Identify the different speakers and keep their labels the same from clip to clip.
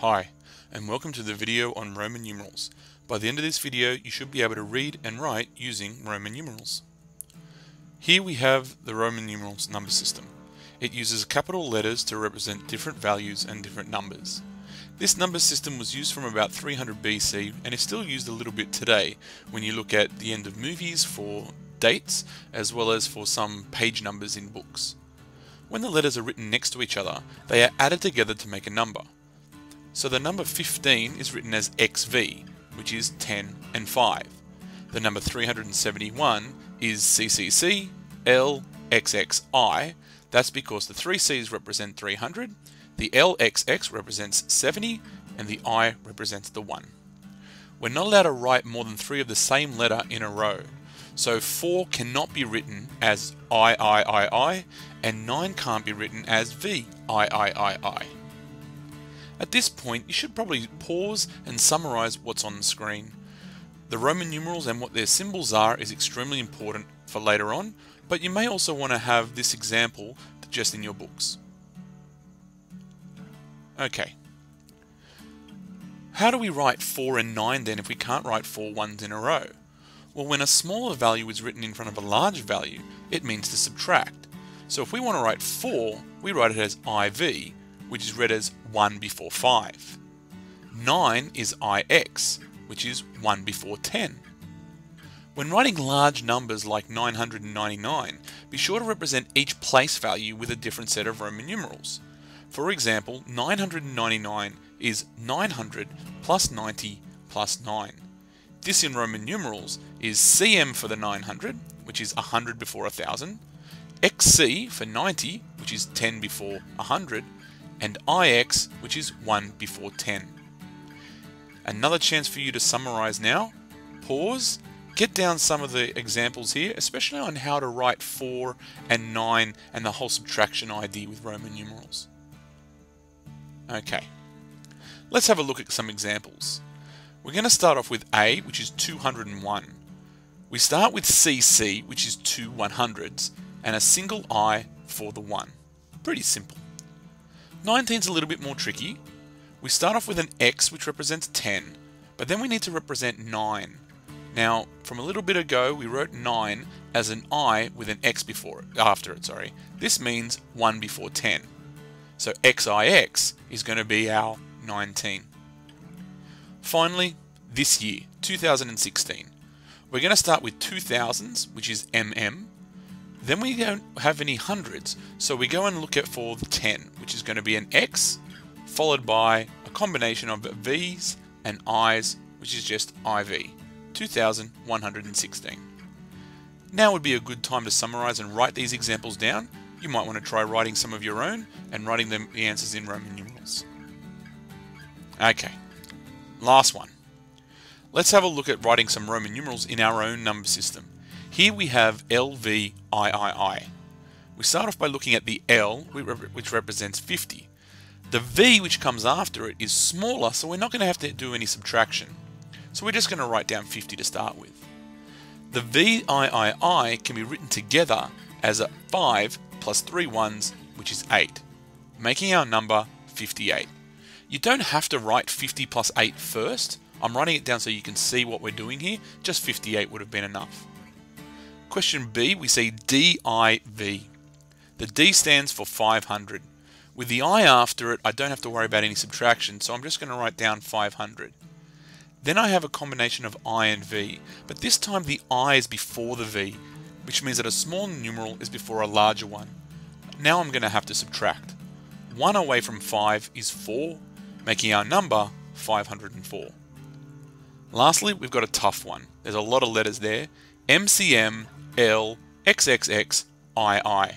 Speaker 1: Hi, and welcome to the video on Roman numerals. By the end of this video, you should be able to read and write using Roman numerals. Here we have the Roman numerals number system. It uses capital letters to represent different values and different numbers. This number system was used from about 300 BC and is still used a little bit today when you look at the end of movies for dates as well as for some page numbers in books. When the letters are written next to each other, they are added together to make a number. So the number 15 is written as XV, which is 10 and 5. The number 371 is CCC, L. That's because the three C's represent 300, the LXX represents 70, and the I represents the 1. We're not allowed to write more than three of the same letter in a row. So 4 cannot be written as I, I, I, I, and 9 can't be written as V, I, I, I, I. At this point, you should probably pause and summarize what's on the screen. The Roman numerals and what their symbols are is extremely important for later on, but you may also want to have this example just in your books. Okay. How do we write 4 and 9 then if we can't write four ones in a row? Well, when a smaller value is written in front of a large value, it means to subtract. So if we want to write 4, we write it as IV, which is read as 1 before 5. 9 is IX, which is 1 before 10. When writing large numbers like 999, be sure to represent each place value with a different set of Roman numerals. For example, 999 is 900 plus 90 plus 9. This in Roman numerals is cm for the 900, which is 100 before 1000, xc for 90, which is 10 before 100, and ix, which is 1 before 10. Another chance for you to summarize now. Pause, get down some of the examples here, especially on how to write 4 and 9 and the whole subtraction idea with Roman numerals. Okay, let's have a look at some examples. We're going to start off with A, which is 201. We start with CC, which is two 100s, and a single I for the 1. Pretty simple. 19 is a little bit more tricky. We start off with an X, which represents 10, but then we need to represent 9. Now, from a little bit ago, we wrote 9 as an I with an X before it, after it, sorry. This means 1 before 10. So XIX is going to be our 19. Finally, this year, 2016, we're going to start with 2000s, which is MM. Then we don't have any hundreds, so we go and look at for the 10, which is going to be an X, followed by a combination of V's and I's, which is just IV, 2116. Now would be a good time to summarize and write these examples down. You might want to try writing some of your own and writing them, the answers in Roman numerals. Okay, Last one. Let's have a look at writing some Roman numerals in our own number system. Here we have LVIII. We start off by looking at the L, which represents 50. The V, which comes after it, is smaller, so we're not going to have to do any subtraction. So we're just going to write down 50 to start with. The VIII can be written together as a 5 plus 3 ones, which is 8, making our number 58. You don't have to write 50 plus 8 first. I'm writing it down so you can see what we're doing here. Just 58 would have been enough. Question B, we see DIV. The D stands for 500. With the I after it, I don't have to worry about any subtraction, so I'm just going to write down 500. Then I have a combination of I and V, but this time the I is before the V, which means that a small numeral is before a larger one. Now I'm going to have to subtract. 1 away from 5 is 4, making our number 504. Lastly, we've got a tough one. There's a lot of letters there. MCM, L, XXX, II.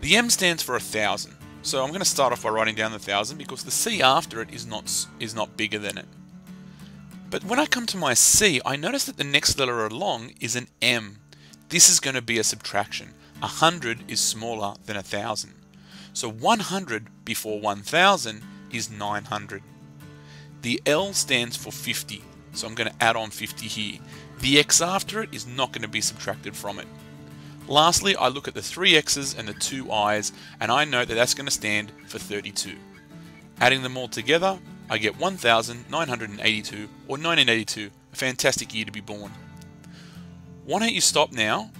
Speaker 1: The M stands for 1000. So I'm going to start off by writing down the 1000 because the C after it is not, is not bigger than it. But when I come to my C, I notice that the next letter along is an M. This is going to be a subtraction. 100 is smaller than 1000. So 100 before 1000 is 900. The L stands for 50, so I'm going to add on 50 here. The X after it is not going to be subtracted from it. Lastly, I look at the three X's and the two I's, and I know that that's going to stand for 32. Adding them all together, I get 1982 or 1982, a fantastic year to be born. Why don't you stop now,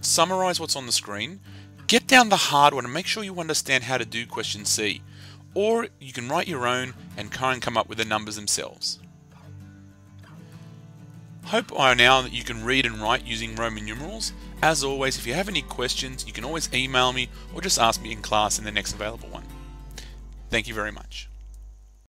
Speaker 1: summarize what's on the screen, get down the hard one and make sure you understand how to do question C. Or you can write your own and try and come up with the numbers themselves. Hope by now that you can read and write using Roman numerals. As always, if you have any questions, you can always email me or just ask me in class in the next available one. Thank you very much.